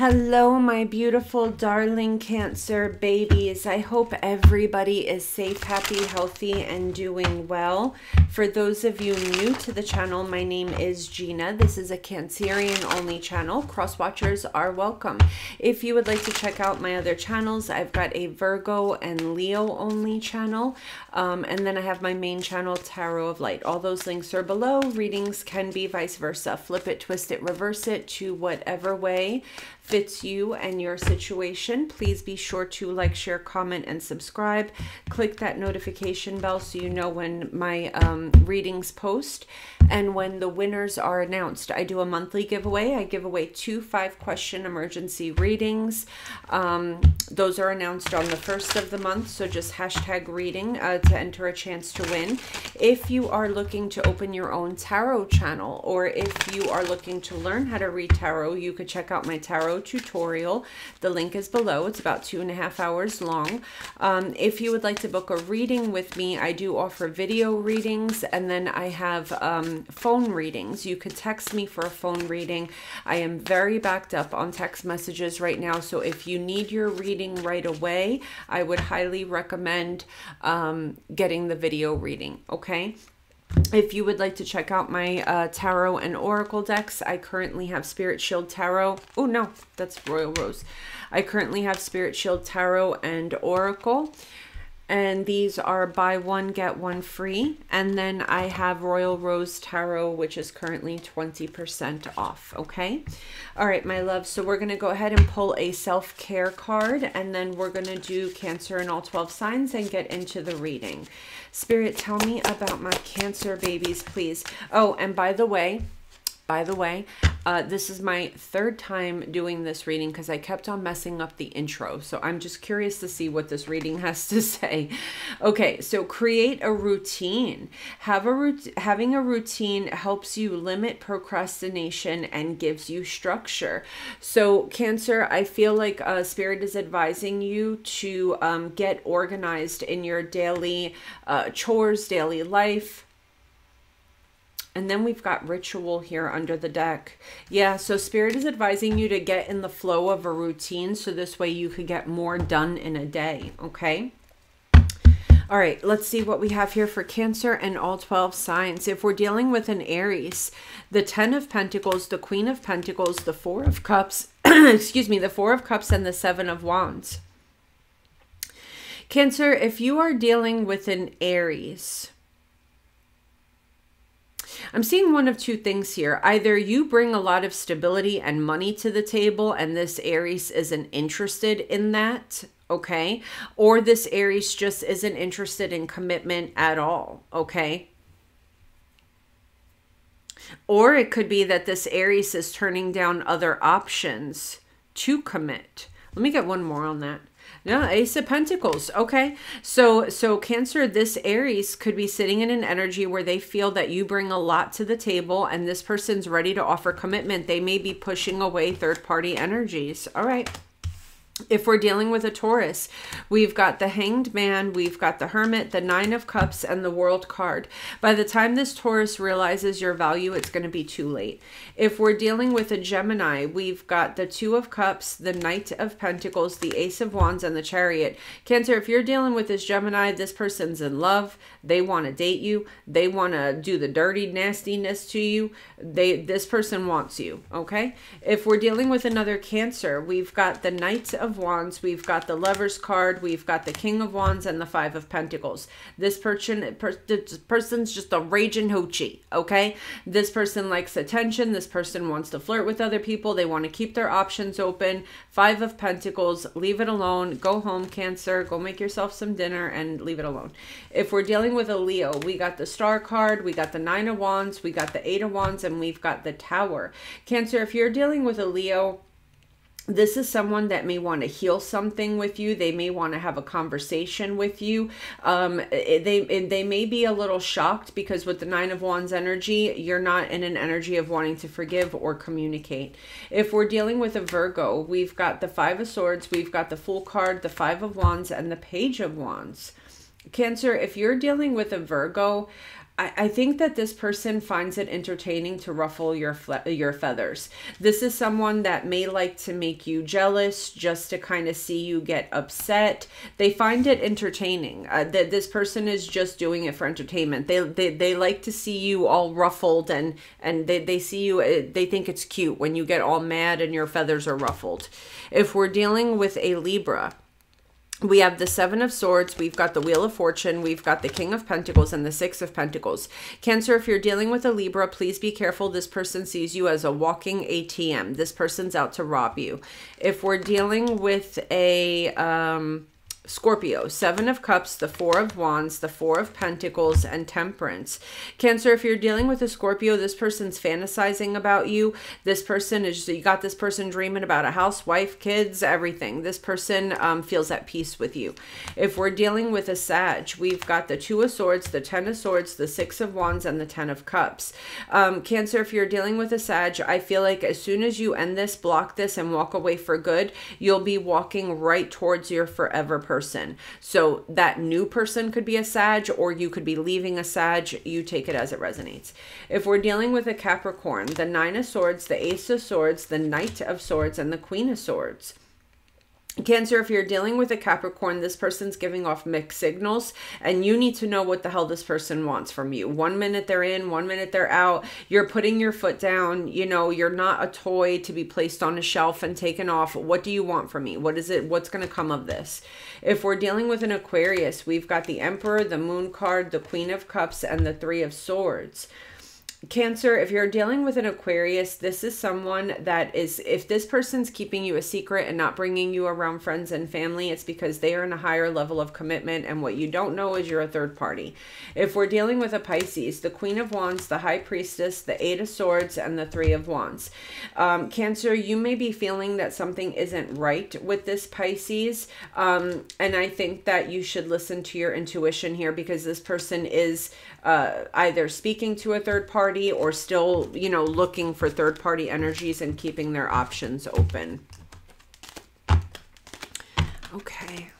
Hello, my beautiful, darling Cancer babies. I hope everybody is safe, happy, healthy, and doing well. For those of you new to the channel, my name is Gina. This is a Cancerian only channel. Cross watchers are welcome. If you would like to check out my other channels, I've got a Virgo and Leo only channel. Um, and then I have my main channel, Tarot of Light. All those links are below. Readings can be vice versa. Flip it, twist it, reverse it to whatever way fits you and your situation. Please be sure to like, share, comment, and subscribe. Click that notification bell so you know when my um, readings post and when the winners are announced. I do a monthly giveaway. I give away two five question emergency readings. Um, those are announced on the first of the month, so just hashtag reading uh, to enter a chance to win. If you are looking to open your own tarot channel or if you are looking to learn how to read tarot, you could check out my tarot tutorial. The link is below. It's about two and a half hours long. Um, if you would like to book a reading with me, I do offer video readings and then I have um, phone readings. You could text me for a phone reading. I am very backed up on text messages right now. So if you need your reading right away, I would highly recommend um, getting the video reading. Okay if you would like to check out my uh, tarot and oracle decks, I currently have Spirit Shield Tarot. Oh, no, that's Royal Rose. I currently have Spirit Shield Tarot and Oracle. And these are buy one, get one free. And then I have Royal Rose Tarot, which is currently 20% off. Okay. All right, my love. So we're going to go ahead and pull a self-care card. And then we're going to do Cancer and all 12 signs and get into the reading. Spirit, tell me about my cancer babies, please. Oh, and by the way, by the way, uh, this is my third time doing this reading because I kept on messing up the intro. So I'm just curious to see what this reading has to say. Okay, so create a routine. Have a rut having a routine helps you limit procrastination and gives you structure. So Cancer, I feel like uh, Spirit is advising you to um, get organized in your daily uh, chores, daily life and then we've got ritual here under the deck. Yeah, so Spirit is advising you to get in the flow of a routine so this way you could get more done in a day, okay? All right, let's see what we have here for Cancer and all 12 signs. If we're dealing with an Aries, the 10 of Pentacles, the Queen of Pentacles, the Four of Cups, excuse me, the Four of Cups and the Seven of Wands. Cancer, if you are dealing with an Aries, I'm seeing one of two things here. Either you bring a lot of stability and money to the table, and this Aries isn't interested in that, okay? Or this Aries just isn't interested in commitment at all, okay? Or it could be that this Aries is turning down other options to commit. Let me get one more on that. No, Ace of Pentacles. Okay. So so Cancer, this Aries could be sitting in an energy where they feel that you bring a lot to the table and this person's ready to offer commitment. They may be pushing away third-party energies. All right. If we're dealing with a Taurus, we've got the Hanged Man, we've got the Hermit, the Nine of Cups, and the World card. By the time this Taurus realizes your value, it's going to be too late. If we're dealing with a Gemini, we've got the Two of Cups, the Knight of Pentacles, the Ace of Wands, and the Chariot. Cancer, if you're dealing with this Gemini, this person's in love. They want to date you. They want to do the dirty nastiness to you. They This person wants you, okay? If we're dealing with another Cancer, we've got the Knight of Wands, we've got the Lover's card, we've got the King of Wands, and the Five of Pentacles. This person, per, this person's just a raging hoochie, okay? This person likes attention. This person wants to flirt with other people. They want to keep their options open. Five of Pentacles, leave it alone. Go home, Cancer. Go make yourself some dinner and leave it alone. If we're dealing with a Leo, we got the Star card, we got the Nine of Wands, we got the Eight of Wands, and we've got the Tower. Cancer, if you're dealing with a Leo, this is someone that may want to heal something with you they may want to have a conversation with you. Um, they they may be a little shocked because with the nine of wands energy you're not in an energy of wanting to forgive or communicate. If we're dealing with a virgo we've got the five of swords we've got the Fool card the five of wands and the page of wands. Cancer if you're dealing with a virgo I, think that this person finds it entertaining to ruffle your your feathers. This is someone that may like to make you jealous just to kind of see you get upset. They find it entertaining. Uh, that this person is just doing it for entertainment. They, they they like to see you all ruffled and and they, they see you uh, they think it's cute when you get all mad and your feathers are ruffled. If we're dealing with a Libra, we have the seven of swords we've got the wheel of fortune we've got the king of pentacles and the six of pentacles. Cancer if you're dealing with a libra please be careful. This person sees you as a walking atm this person's out to rob you. If we're dealing with a um Scorpio, Seven of Cups, the Four of Wands, the Four of Pentacles, and Temperance. Cancer, if you're dealing with a Scorpio, this person's fantasizing about you. This person is, you got this person dreaming about a house, wife, kids, everything. This person um, feels at peace with you. If we're dealing with a Sag, we've got the Two of Swords, the Ten of Swords, the Six of Wands, and the Ten of Cups. Um, Cancer, if you're dealing with a Sag, I feel like as soon as you end this, block this, and walk away for good, you'll be walking right towards your forever person person. So that new person could be a Sag, or you could be leaving a Sag. You take it as it resonates. If we're dealing with a Capricorn, the Nine of Swords, the Ace of Swords, the Knight of Swords, and the Queen of Swords. Cancer, if you're dealing with a Capricorn, this person's giving off mixed signals, and you need to know what the hell this person wants from you. One minute they're in, one minute they're out. You're putting your foot down. You know, you're not a toy to be placed on a shelf and taken off. What do you want from me? What is it? What's going to come of this? If we're dealing with an Aquarius, we've got the Emperor, the Moon card, the Queen of Cups, and the Three of Swords. Cancer, if you're dealing with an Aquarius, this is someone that is, if this person's keeping you a secret and not bringing you around friends and family, it's because they are in a higher level of commitment. And what you don't know is you're a third party. If we're dealing with a Pisces, the Queen of Wands, the High Priestess, the Eight of Swords, and the Three of Wands. Um, Cancer, you may be feeling that something isn't right with this Pisces. Um, and I think that you should listen to your intuition here because this person is uh, either speaking to a third party or still, you know, looking for third party energies and keeping their options open. Okay.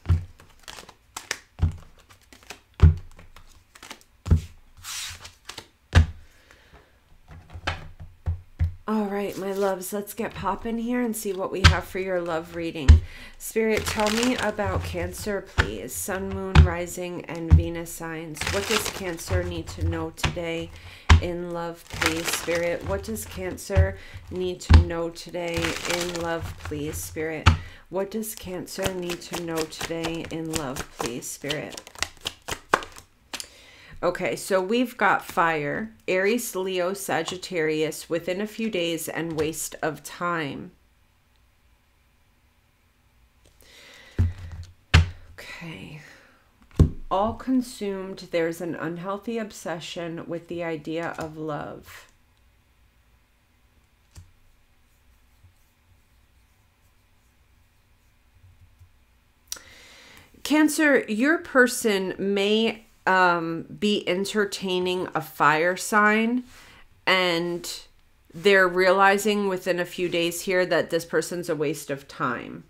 All right, my loves, let's get popping here and see what we have for your love reading. Spirit, tell me about Cancer, please. Sun, Moon, Rising, and Venus signs. What does Cancer need to know today in love, please, Spirit? What does Cancer need to know today in love, please, Spirit? What does Cancer need to know today in love, please, Spirit? Okay, so we've got fire, Aries, Leo, Sagittarius within a few days and waste of time. All consumed, there's an unhealthy obsession with the idea of love. Cancer, your person may um, be entertaining a fire sign and they're realizing within a few days here that this person's a waste of time.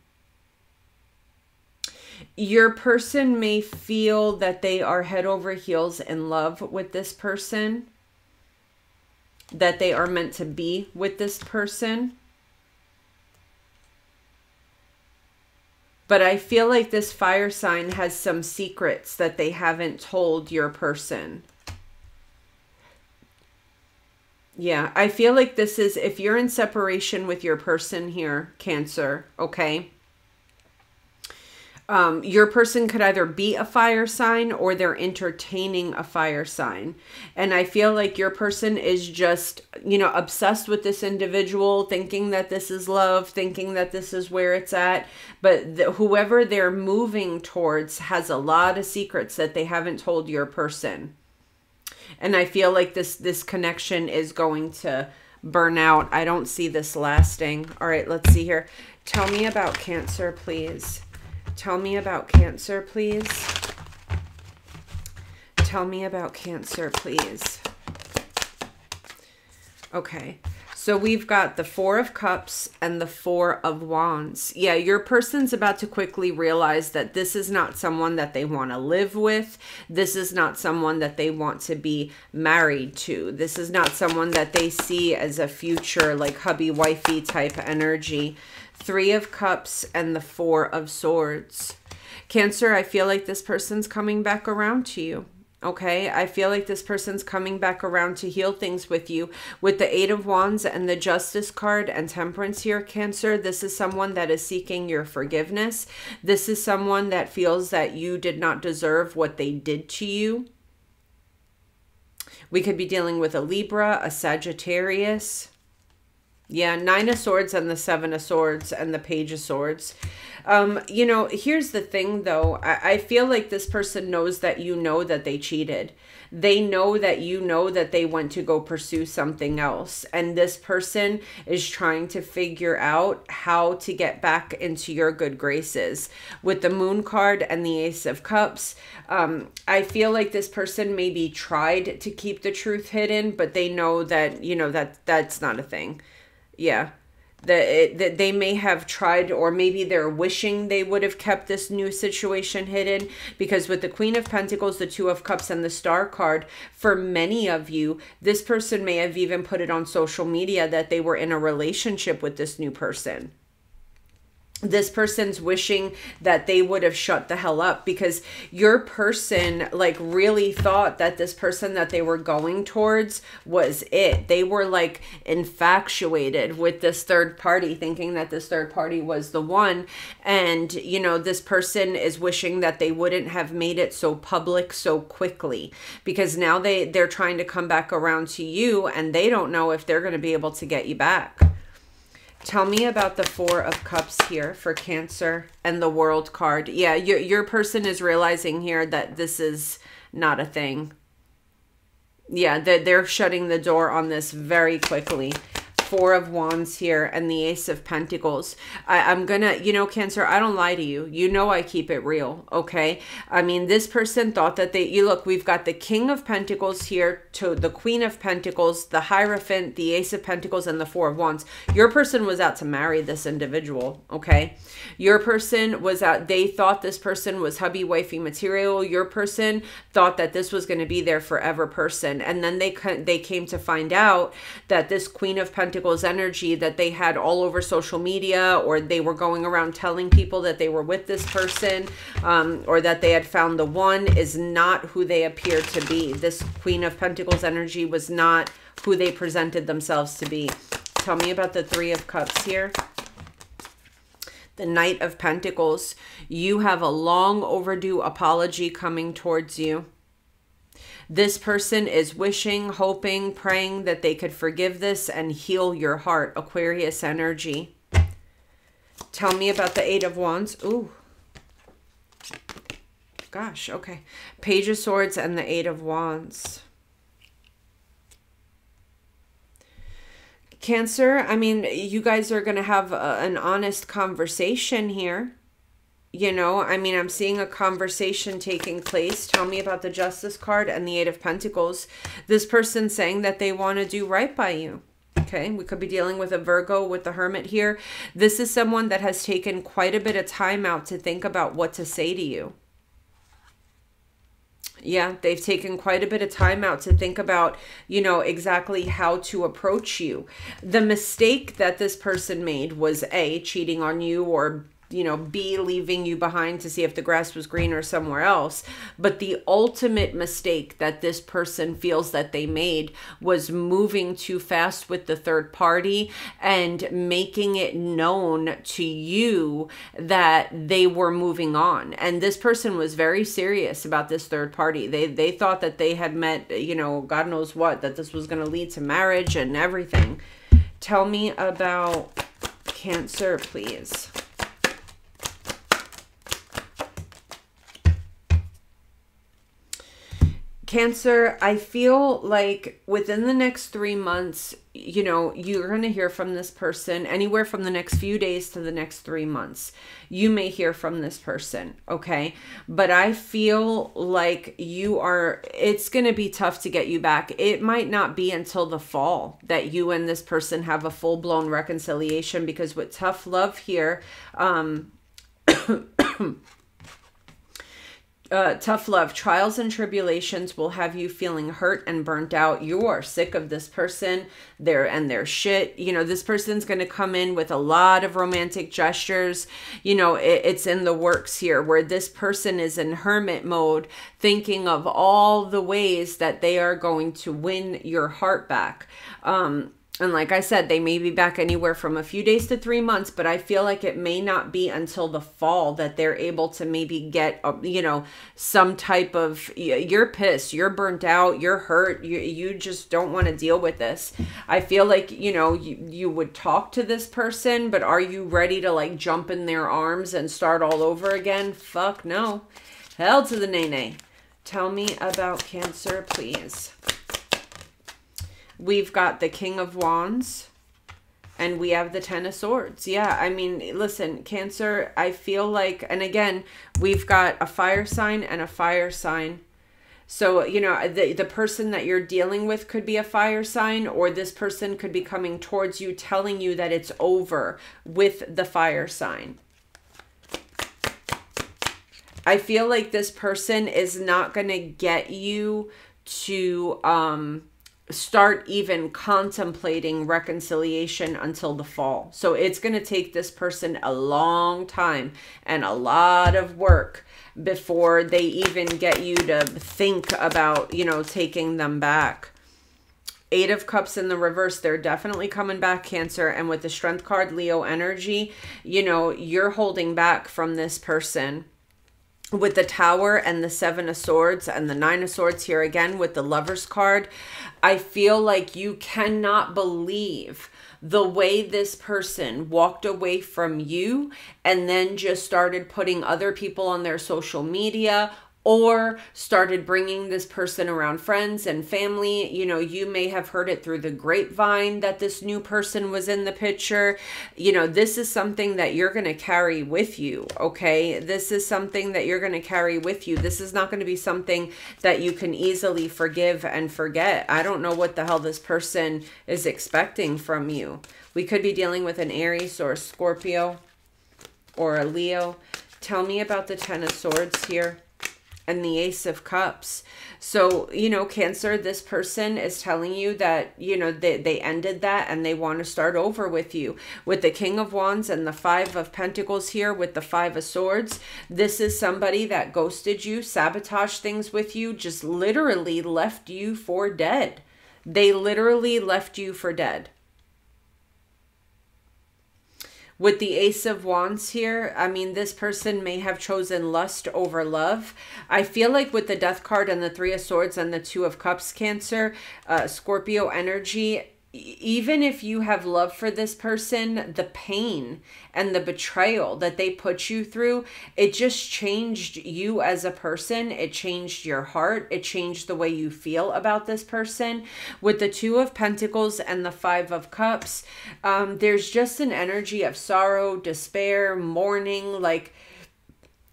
Your person may feel that they are head over heels in love with this person, that they are meant to be with this person. But I feel like this fire sign has some secrets that they haven't told your person. Yeah, I feel like this is if you're in separation with your person here, Cancer, okay? Um, your person could either be a fire sign or they're entertaining a fire sign. And I feel like your person is just, you know, obsessed with this individual, thinking that this is love, thinking that this is where it's at. But the, whoever they're moving towards has a lot of secrets that they haven't told your person. And I feel like this this connection is going to burn out. I don't see this lasting. All right, let's see here. Tell me about Cancer, please. Tell me about Cancer, please. Tell me about Cancer, please. Okay. So we've got the Four of Cups and the Four of Wands. Yeah, your person's about to quickly realize that this is not someone that they want to live with. This is not someone that they want to be married to. This is not someone that they see as a future, like hubby wifey type energy. Three of Cups and the Four of Swords. Cancer, I feel like this person's coming back around to you. Okay, I feel like this person's coming back around to heal things with you. With the Eight of Wands and the Justice card and Temperance here, Cancer, this is someone that is seeking your forgiveness. This is someone that feels that you did not deserve what they did to you. We could be dealing with a Libra, a Sagittarius. Yeah, Nine of Swords and the Seven of Swords and the Page of Swords. Um, you know, here's the thing though. I, I feel like this person knows that you know that they cheated. They know that you know that they went to go pursue something else. And this person is trying to figure out how to get back into your good graces. With the moon card and the ace of cups, um, I feel like this person maybe tried to keep the truth hidden, but they know that, you know, that that's not a thing. Yeah. That, that they may have tried or maybe they're wishing they would have kept this new situation hidden because with the queen of pentacles the two of cups and the star card for many of you this person may have even put it on social media that they were in a relationship with this new person this person's wishing that they would have shut the hell up because your person like really thought that this person that they were going towards was it. They were like infatuated with this third party thinking that this third party was the one. And you know this person is wishing that they wouldn't have made it so public so quickly because now they they're trying to come back around to you and they don't know if they're going to be able to get you back Tell me about the Four of Cups here for Cancer and the World card. Yeah, your, your person is realizing here that this is not a thing. Yeah, they're, they're shutting the door on this very quickly. Four of Wands here and the Ace of Pentacles. I, I'm gonna, you know, Cancer, I don't lie to you. You know I keep it real, okay? I mean, this person thought that they, you look, we've got the King of Pentacles here to the Queen of Pentacles, the Hierophant, the Ace of Pentacles, and the Four of Wands. Your person was out to marry this individual, okay? Your person was out, they thought this person was hubby wifey material. Your person thought that this was going to be their forever person. And then they, they came to find out that this Queen of Pentacles Pentacles energy that they had all over social media or they were going around telling people that they were with this person um, or that they had found the one is not who they appear to be. This Queen of Pentacles energy was not who they presented themselves to be. Tell me about the Three of Cups here the Knight of Pentacles. You have a long overdue apology coming towards you. This person is wishing, hoping, praying that they could forgive this and heal your heart. Aquarius energy. Tell me about the Eight of Wands. Ooh. Gosh, okay. Page of Swords and the Eight of Wands. Cancer, I mean, you guys are going to have a, an honest conversation here you know i mean i'm seeing a conversation taking place. Tell me about the justice card and the eight of pentacles. This person saying that they want to do right by you. Okay we could be dealing with a virgo with the hermit here. This is someone that has taken quite a bit of time out to think about what to say to you. Yeah, they've taken quite a bit of time out to think about, you know, exactly how to approach you. The mistake that this person made was A, cheating on you or you know, B leaving you behind to see if the grass was greener somewhere else. But the ultimate mistake that this person feels that they made was moving too fast with the third party and making it known to you that they were moving on. And this person was very serious about this third party. They they thought that they had met, you know, God knows what, that this was going to lead to marriage and everything. Tell me about Cancer, please. Cancer, I feel like within the next three months, you know, you're going to hear from this person anywhere from the next few days to the next three months. You may hear from this person, okay? But I feel like you are, it's going to be tough to get you back. It might not be until the fall that you and this person have a full blown reconciliation because with tough love here, um, uh, tough love, trials and tribulations will have you feeling hurt and burnt out. You are sick of this person, their and their shit. You know, this person's going to come in with a lot of romantic gestures. You know, it, it's in the works here where this person is in hermit mode, thinking of all the ways that they are going to win your heart back. Um, and like I said, they may be back anywhere from a few days to three months, but I feel like it may not be until the fall that they're able to maybe get, uh, you know, some type of, you're pissed, you're burnt out, you're hurt, you, you just don't want to deal with this. I feel like, you know, you, you would talk to this person, but are you ready to like jump in their arms and start all over again? Fuck no. Hell to the nay nay. Tell me about Cancer, please. We've got the King of Wands and we have the Ten of Swords. Yeah, I mean, listen, Cancer, I feel like, and again, we've got a fire sign and a fire sign. So, you know, the, the person that you're dealing with could be a fire sign, or this person could be coming towards you telling you that it's over with the fire sign. I feel like this person is not going to get you to um start even contemplating reconciliation until the fall. So it's going to take this person a long time and a lot of work before they even get you to think about, you know, taking them back. Eight of Cups in the reverse, they're definitely coming back, Cancer. And with the Strength card, Leo energy, you know, you're holding back from this person with the tower and the seven of swords and the nine of swords here again with the lovers card i feel like you cannot believe the way this person walked away from you and then just started putting other people on their social media or started bringing this person around friends and family. You know, you may have heard it through the grapevine that this new person was in the picture. You know, this is something that you're going to carry with you, okay? This is something that you're going to carry with you. This is not going to be something that you can easily forgive and forget. I don't know what the hell this person is expecting from you. We could be dealing with an Aries or a Scorpio or a Leo. Tell me about the Ten of Swords here and the ace of cups. So you know cancer this person is telling you that you know they, they ended that and they want to start over with you. With the king of wands and the five of pentacles here with the five of swords this is somebody that ghosted you sabotaged things with you just literally left you for dead. They literally left you for dead with the Ace of Wands here, I mean, this person may have chosen lust over love. I feel like with the Death card and the Three of Swords and the Two of Cups, Cancer, uh, Scorpio energy, even if you have love for this person, the pain and the betrayal that they put you through, it just changed you as a person. It changed your heart. It changed the way you feel about this person. With the Two of Pentacles and the Five of Cups, um, there's just an energy of sorrow, despair, mourning, like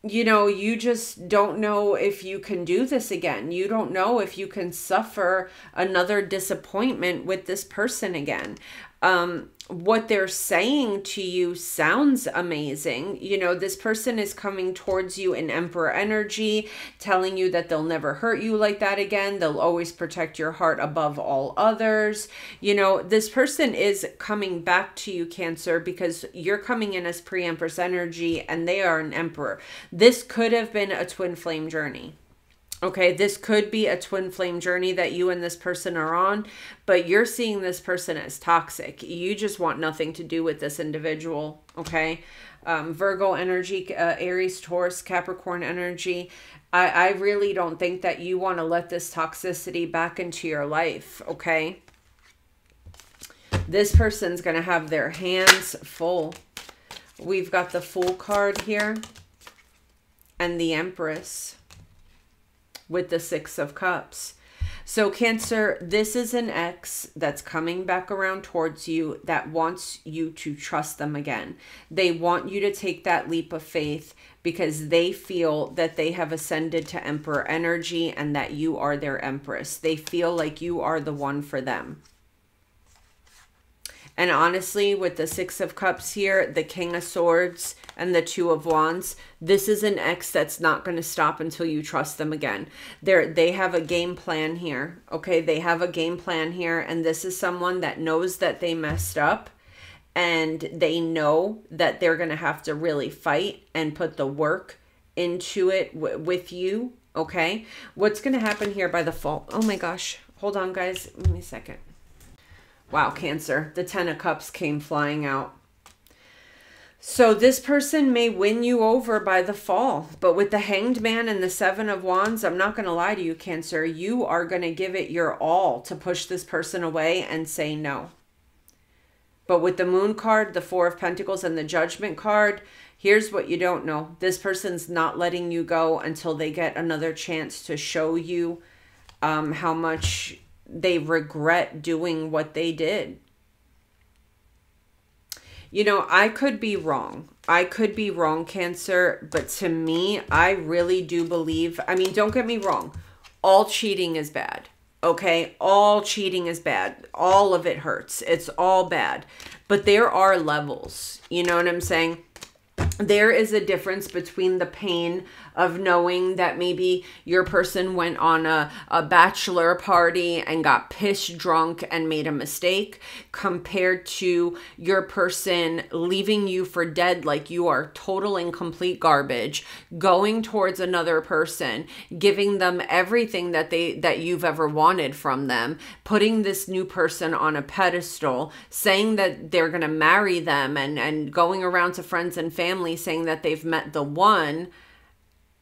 you know, you just don't know if you can do this again. You don't know if you can suffer another disappointment with this person again. Um, what they're saying to you sounds amazing. You know, this person is coming towards you in Emperor energy, telling you that they'll never hurt you like that again. They'll always protect your heart above all others. You know, this person is coming back to you, Cancer, because you're coming in as pre Empress energy and they are an Emperor. This could have been a twin flame journey. Okay, this could be a twin flame journey that you and this person are on, but you're seeing this person as toxic. You just want nothing to do with this individual. Okay, um, Virgo energy, uh, Aries, Taurus, Capricorn energy. I, I really don't think that you want to let this toxicity back into your life. Okay, this person's going to have their hands full. We've got the Fool card here and the Empress with the Six of Cups. So, Cancer, this is an ex that's coming back around towards you that wants you to trust them again. They want you to take that leap of faith because they feel that they have ascended to Emperor energy and that you are their Empress. They feel like you are the one for them. And honestly, with the Six of Cups here, the King of Swords, and the Two of Wands, this is an ex that's not going to stop until you trust them again. They're, they have a game plan here, okay? They have a game plan here, and this is someone that knows that they messed up and they know that they're going to have to really fight and put the work into it with you, okay? What's going to happen here by the fall? Oh my gosh. Hold on, guys. Give me a second. Wow, Cancer. The Ten of Cups came flying out. So this person may win you over by the fall, but with the Hanged Man and the Seven of Wands, I'm not going to lie to you, Cancer. You are going to give it your all to push this person away and say no. But with the Moon card, the Four of Pentacles, and the Judgment card, here's what you don't know. This person's not letting you go until they get another chance to show you um, how much they regret doing what they did. You know, I could be wrong. I could be wrong, Cancer, but to me, I really do believe. I mean, don't get me wrong. All cheating is bad. Okay? All cheating is bad. All of it hurts. It's all bad. But there are levels. You know what I'm saying? There is a difference between the pain of knowing that maybe your person went on a, a bachelor party and got pissed drunk and made a mistake compared to your person leaving you for dead like you are total and complete garbage going towards another person giving them everything that they that you've ever wanted from them putting this new person on a pedestal saying that they're going to marry them and and going around to friends and family saying that they've met the one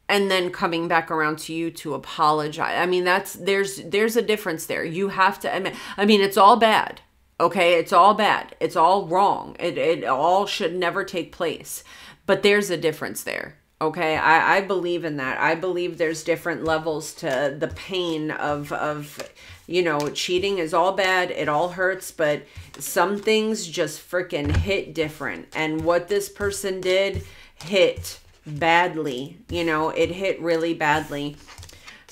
and then coming back around to you to apologize. I mean, that's there's there's a difference there. You have to admit. I mean, it's all bad. Okay, it's all bad. It's all wrong. It it all should never take place. But there's a difference there. Okay, I, I believe in that. I believe there's different levels to the pain of of you know, cheating is all bad. It all hurts, but some things just freaking hit different. And what this person did hit badly. You know, it hit really badly.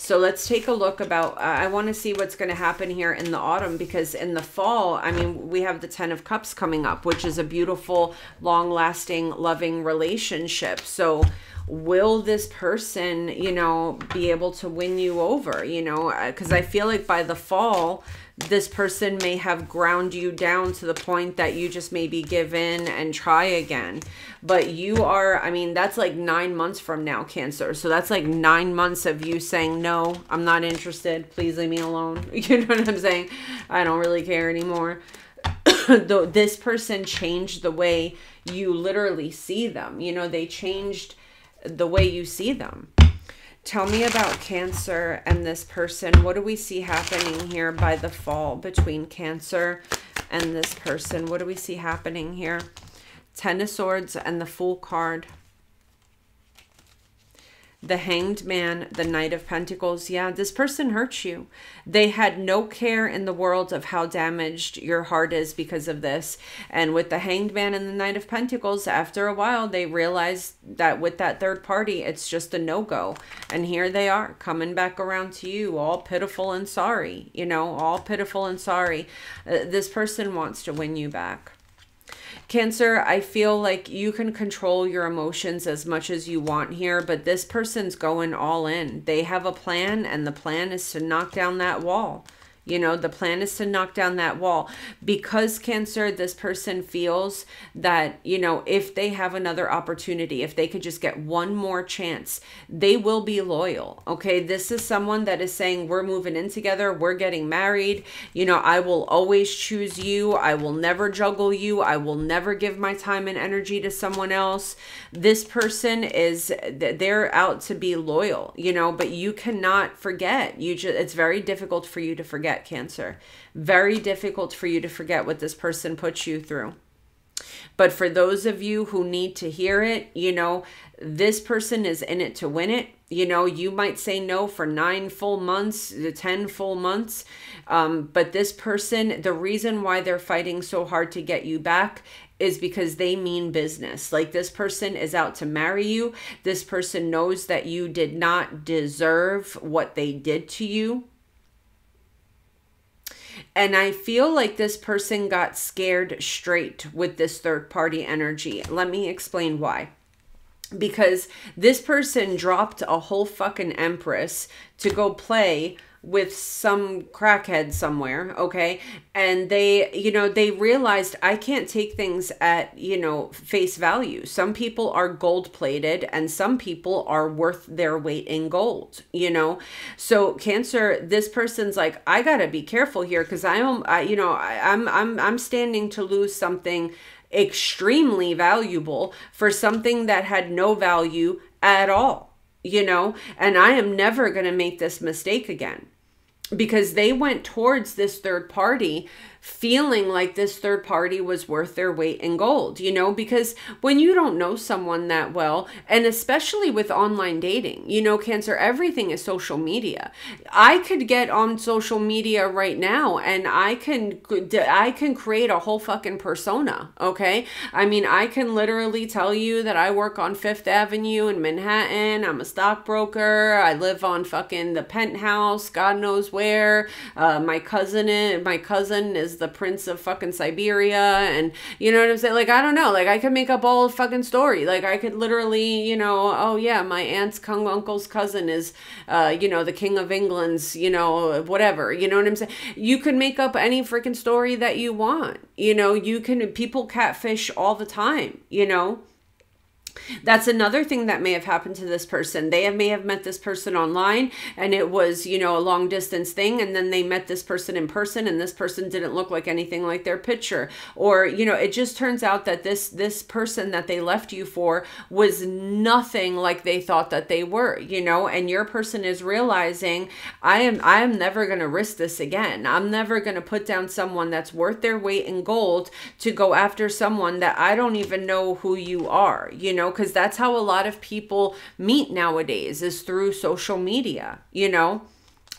So let's take a look about, uh, I want to see what's going to happen here in the autumn because in the fall, I mean, we have the 10 of cups coming up, which is a beautiful, long lasting, loving relationship. So will this person, you know, be able to win you over, you know, because uh, I feel like by the fall, this person may have ground you down to the point that you just maybe give in and try again. But you are, I mean, that's like nine months from now, Cancer. So that's like nine months of you saying, no, I'm not interested. Please leave me alone. You know what I'm saying? I don't really care anymore. Though this person changed the way you literally see them. You know, they changed the way you see them. Tell me about Cancer and this person. What do we see happening here by the fall between Cancer and this person? What do we see happening here? Ten of Swords and the Fool card the hanged man, the knight of pentacles. Yeah, this person hurt you. They had no care in the world of how damaged your heart is because of this. And with the hanged man and the knight of pentacles, after a while, they realized that with that third party, it's just a no-go. And here they are coming back around to you, all pitiful and sorry, you know, all pitiful and sorry. Uh, this person wants to win you back. Cancer, I feel like you can control your emotions as much as you want here, but this person's going all in. They have a plan, and the plan is to knock down that wall. You know, the plan is to knock down that wall. Because Cancer, this person feels that, you know, if they have another opportunity, if they could just get one more chance, they will be loyal. Okay. This is someone that is saying, we're moving in together, we're getting married. You know, I will always choose you. I will never juggle you. I will never give my time and energy to someone else. This person is, they're out to be loyal, you know, but you cannot forget. You just, it's very difficult for you to forget forget cancer. Very difficult for you to forget what this person puts you through. But for those of you who need to hear it, you know, this person is in it to win it. You know, you might say no for nine full months, the 10 full months. Um, but this person, the reason why they're fighting so hard to get you back is because they mean business. Like this person is out to marry you. This person knows that you did not deserve what they did to you. And I feel like this person got scared straight with this third party energy. Let me explain why. Because this person dropped a whole fucking empress to go play with some crackhead somewhere, okay? And they, you know, they realized I can't take things at, you know, face value. Some people are gold plated and some people are worth their weight in gold, you know? So Cancer, this person's like, I got to be careful here cuz I'm I, you know, I, I'm I'm I'm standing to lose something extremely valuable for something that had no value at all, you know? And I am never going to make this mistake again because they went towards this third party feeling like this third party was worth their weight in gold, you know, because when you don't know someone that well, and especially with online dating, you know, Cancer, everything is social media. I could get on social media right now and I can I can create a whole fucking persona, okay? I mean, I can literally tell you that I work on 5th Avenue in Manhattan. I'm a stockbroker. I live on fucking the penthouse, God knows where. Uh, my cousin my cousin is the prince of fucking Siberia and you know what I'm saying? Like I don't know. Like I could make up all fucking story. Like I could literally, you know, oh yeah, my aunt's kung uncle's cousin is uh, you know, the king of England's, you know, whatever. You know what I'm saying? You could make up any freaking story that you want. You know, you can people catfish all the time, you know? That's another thing that may have happened to this person. They may have met this person online and it was, you know, a long distance thing. And then they met this person in person and this person didn't look like anything like their picture. Or, you know, it just turns out that this, this person that they left you for was nothing like they thought that they were, you know, and your person is realizing I am, I am never going to risk this again. I'm never going to put down someone that's worth their weight in gold to go after someone that I don't even know who you are, you know, because that's how a lot of people meet nowadays is through social media, you know?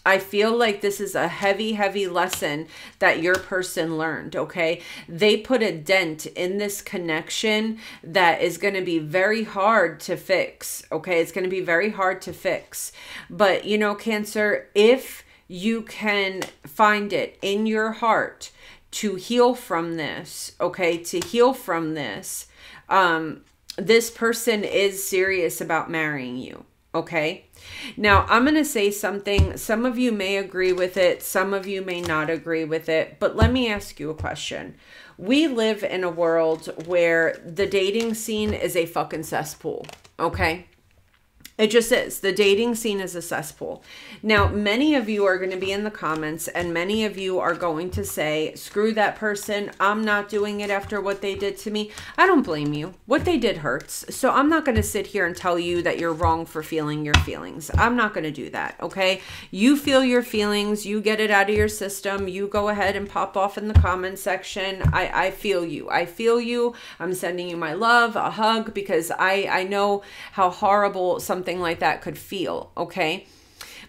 I feel like this is a heavy, heavy lesson that your person learned, okay? They put a dent in this connection that is going to be very hard to fix, okay? It's going to be very hard to fix. But, you know, Cancer, if you can find it in your heart to heal from this, okay? To heal from this, um, this person is serious about marrying you. Okay. Now, I'm going to say something. Some of you may agree with it, some of you may not agree with it, but let me ask you a question. We live in a world where the dating scene is a fucking cesspool. Okay. It just is. The dating scene is a cesspool. Now, many of you are going to be in the comments and many of you are going to say, screw that person. I'm not doing it after what they did to me. I don't blame you. What they did hurts. So I'm not going to sit here and tell you that you're wrong for feeling your feelings. I'm not going to do that. Okay. You feel your feelings. You get it out of your system. You go ahead and pop off in the comment section. I, I feel you. I feel you. I'm sending you my love, a hug, because I, I know how horrible some something like that could feel, okay?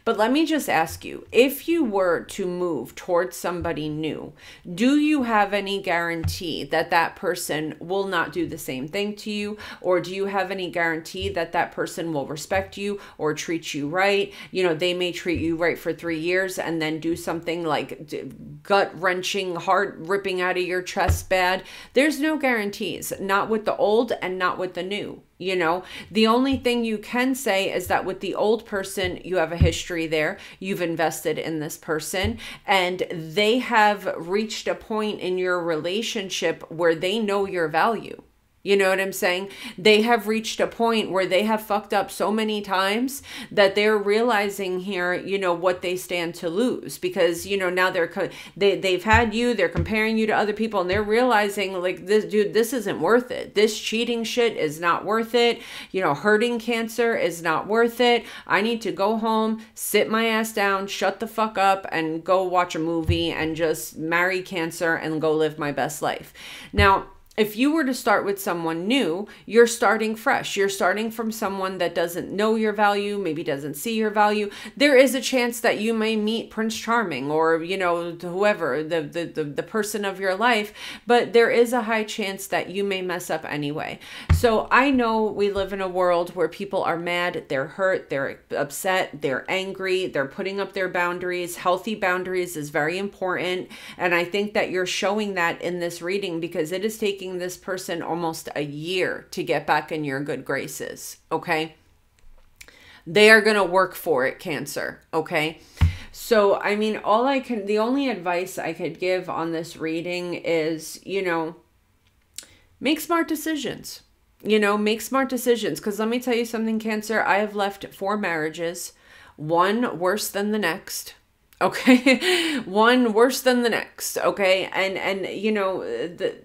But let me just ask you if you were to move towards somebody new, do you have any guarantee that that person will not do the same thing to you? Or do you have any guarantee that that person will respect you or treat you right? You know, they may treat you right for three years and then do something like gut wrenching, heart ripping out of your chest bad. There's no guarantees, not with the old and not with the new. You know, the only thing you can say is that with the old person, you have a history there. You've invested in this person, and they have reached a point in your relationship where they know your value. You know what I'm saying? They have reached a point where they have fucked up so many times that they're realizing here, you know, what they stand to lose because, you know, now they're they they've had you, they're comparing you to other people and they're realizing like this dude, this isn't worth it. This cheating shit is not worth it. You know, hurting cancer is not worth it. I need to go home, sit my ass down, shut the fuck up and go watch a movie and just marry cancer and go live my best life. Now, if you were to start with someone new, you're starting fresh. You're starting from someone that doesn't know your value, maybe doesn't see your value. There is a chance that you may meet Prince Charming or, you know, whoever, the, the, the, the person of your life, but there is a high chance that you may mess up anyway. So I know we live in a world where people are mad, they're hurt, they're upset, they're angry, they're putting up their boundaries. Healthy boundaries is very important. And I think that you're showing that in this reading because it is taking taking this person almost a year to get back in your good graces, okay? They are going to work for it, Cancer, okay? So, I mean, all I can, the only advice I could give on this reading is, you know, make smart decisions. You know, make smart decisions. Because let me tell you something, Cancer, I have left four marriages, one worse than the next okay one worse than the next okay and and you know the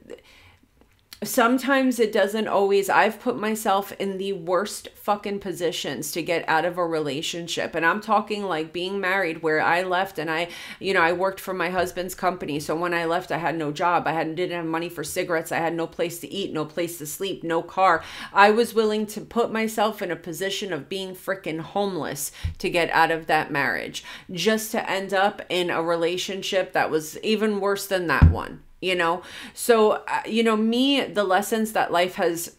sometimes it doesn't always i've put myself in the worst fucking positions to get out of a relationship. And i'm talking like being married where i left and i you know i worked for my husband's company. So when i left i had no job. I had didn't have money for cigarettes. I had no place to eat no place to sleep no car. I was willing to put myself in a position of being freaking homeless to get out of that marriage just to end up in a relationship that was even worse than that one you know? So uh, you know me the lessons that life has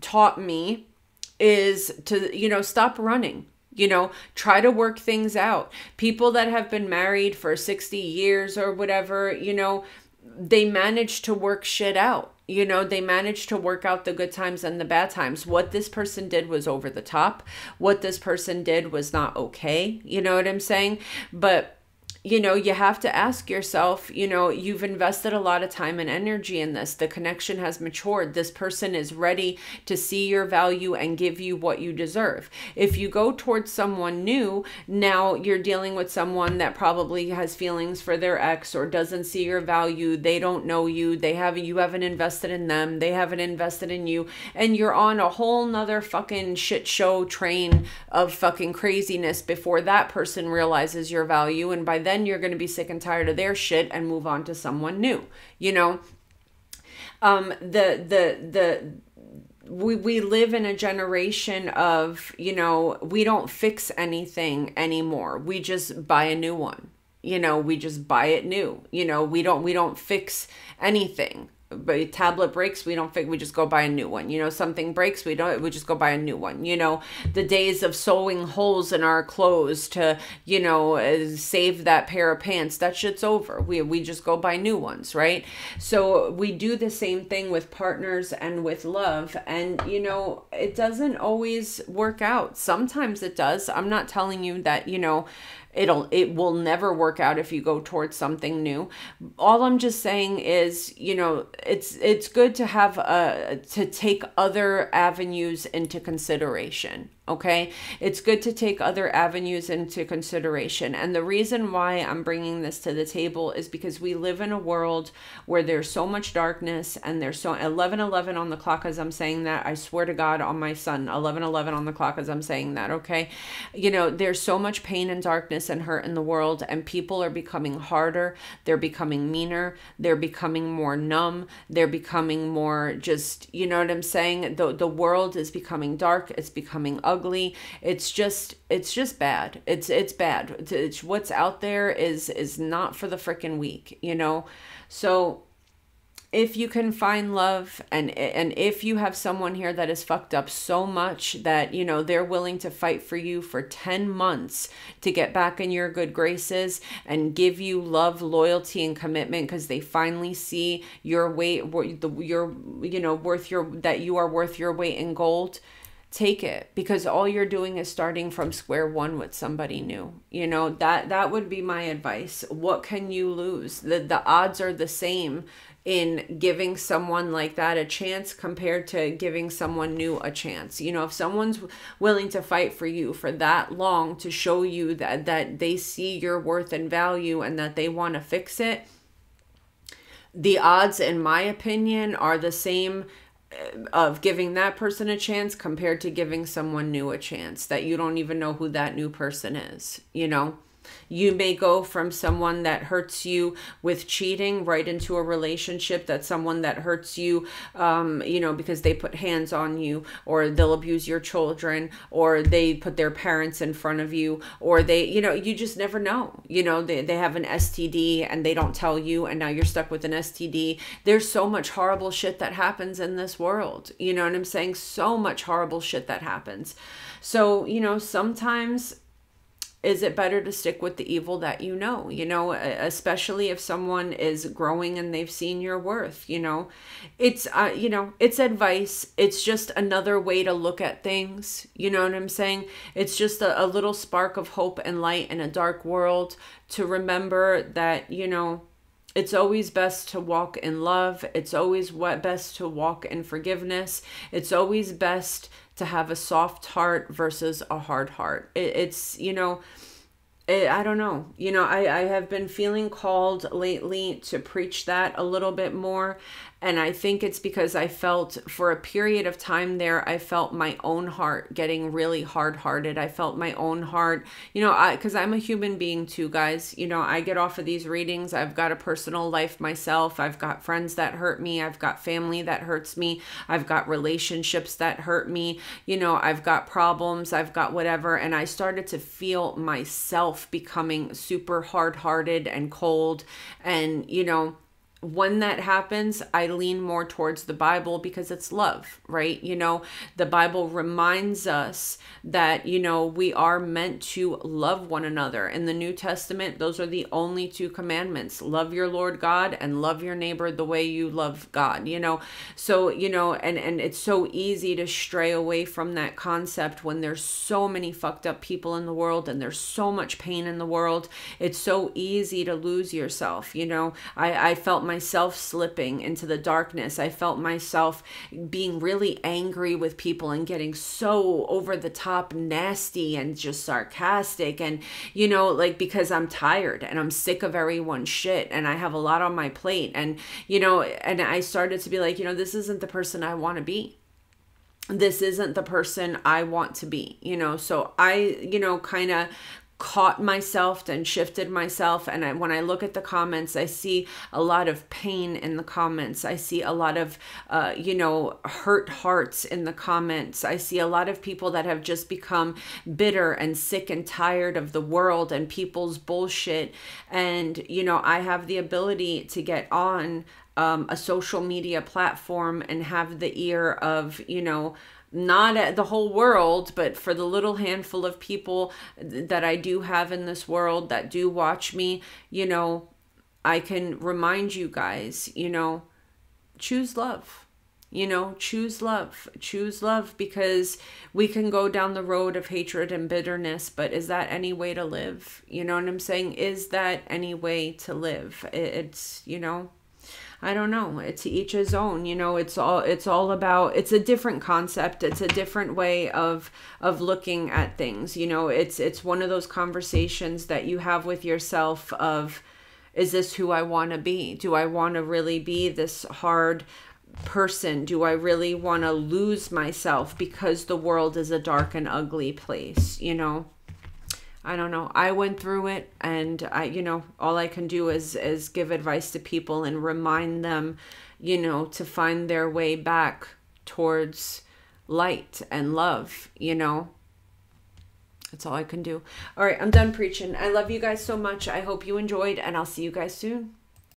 taught me is to you know stop running you know? Try to work things out. People that have been married for 60 years or whatever you know they manage to work shit out you know? They manage to work out the good times and the bad times. What this person did was over the top. What this person did was not okay you know what i'm saying? But you know, you have to ask yourself, you know, you've invested a lot of time and energy in this. The connection has matured. This person is ready to see your value and give you what you deserve. If you go towards someone new, now you're dealing with someone that probably has feelings for their ex or doesn't see your value. They don't know you. They haven't, you haven't invested in them. They haven't invested in you. And you're on a whole nother fucking shit show train of fucking craziness before that person realizes your value. And by then, then you're going to be sick and tired of their shit and move on to someone new you know? Um the the the we, we live in a generation of you know we don't fix anything anymore. We just buy a new one. You know we just buy it new. You know we don't we don't fix anything but tablet breaks we don't think we just go buy a new one. You know something breaks we don't we just go buy a new one. You know the days of sewing holes in our clothes to you know uh, save that pair of pants that shit's over. We we just go buy new ones right? So we do the same thing with partners and with love. And you know it doesn't always work out. Sometimes it does. I'm not telling you that you know it'll it will never work out if you go towards something new. All i'm just saying is you know it's it's good to have a to take other avenues into consideration okay? It's good to take other avenues into consideration. And the reason why i'm bringing this to the table is because we live in a world where there's so much darkness and there's so 11 11 on the clock as i'm saying that. I swear to god on my son 11 11 on the clock as i'm saying that okay? You know there's so much pain and darkness and hurt in the world and people are becoming harder. They're becoming meaner. They're becoming more numb. They're becoming more just you know what i'm saying? The, the world is becoming dark. It's becoming ugly ugly. It's just it's just bad. It's it's bad. It's, it's what's out there is is not for the freaking weak, you know. So if you can find love and and if you have someone here that is fucked up so much that you know they're willing to fight for you for 10 months to get back in your good graces and give you love loyalty and commitment because they finally see your weight your you know worth your that you are worth your weight in gold take it because all you're doing is starting from square one with somebody new. You know that that would be my advice. What can you lose? The the odds are the same in giving someone like that a chance compared to giving someone new a chance. You know if someone's willing to fight for you for that long to show you that that they see your worth and value and that they want to fix it the odds in my opinion are the same of giving that person a chance compared to giving someone new a chance that you don't even know who that new person is, you know? You may go from someone that hurts you with cheating right into a relationship that someone that hurts you, um, you know, because they put hands on you, or they'll abuse your children, or they put their parents in front of you, or they, you know, you just never know. You know, they, they have an STD and they don't tell you, and now you're stuck with an STD. There's so much horrible shit that happens in this world. You know what I'm saying? So much horrible shit that happens. So, you know, sometimes is it better to stick with the evil that you know you know especially if someone is growing and they've seen your worth you know it's uh, you know it's advice it's just another way to look at things you know what i'm saying it's just a, a little spark of hope and light in a dark world to remember that you know it's always best to walk in love. It's always what best to walk in forgiveness. It's always best to have a soft heart versus a hard heart. It, it's, you know, it, I don't know. You know, I, I have been feeling called lately to preach that a little bit more. And I think it's because I felt for a period of time there, I felt my own heart getting really hard hearted. I felt my own heart, you know, I, cause I'm a human being too, guys. You know, I get off of these readings. I've got a personal life myself. I've got friends that hurt me. I've got family that hurts me. I've got relationships that hurt me. You know, I've got problems. I've got whatever. And I started to feel myself becoming super hard hearted and cold. And, you know, when that happens, I lean more towards the Bible because it's love, right? You know, the Bible reminds us that, you know, we are meant to love one another. In the New Testament, those are the only two commandments love your Lord God and love your neighbor the way you love God, you know? So, you know, and, and it's so easy to stray away from that concept when there's so many fucked up people in the world and there's so much pain in the world. It's so easy to lose yourself, you know? I, I felt myself slipping into the darkness. I felt myself being really angry with people and getting so over the top nasty and just sarcastic. And, you know, like because I'm tired and I'm sick of everyone's shit and I have a lot on my plate. And, you know, and I started to be like, you know, this isn't the person I want to be this isn't the person I want to be, you know. So I, you know, kind of caught myself and shifted myself. And I, when i look at the comments i see a lot of pain in the comments. I see a lot of uh, you know hurt hearts in the comments. I see a lot of people that have just become bitter and sick and tired of the world and people's bullshit. And you know i have the ability to get on um, a social media platform and have the ear of you know not the whole world, but for the little handful of people that I do have in this world that do watch me, you know, I can remind you guys, you know, choose love. You know, choose love. Choose love because we can go down the road of hatred and bitterness, but is that any way to live? You know what I'm saying? Is that any way to live? It's, you know, I don't know. It's each his own. You know, it's all it's all about it's a different concept. It's a different way of of looking at things. You know, it's it's one of those conversations that you have with yourself of is this who I want to be? Do I want to really be this hard person? Do I really want to lose myself because the world is a dark and ugly place, you know? I don't know. I went through it and I you know, all I can do is is give advice to people and remind them, you know, to find their way back towards light and love, you know. That's all I can do. All right, I'm done preaching. I love you guys so much. I hope you enjoyed and I'll see you guys soon.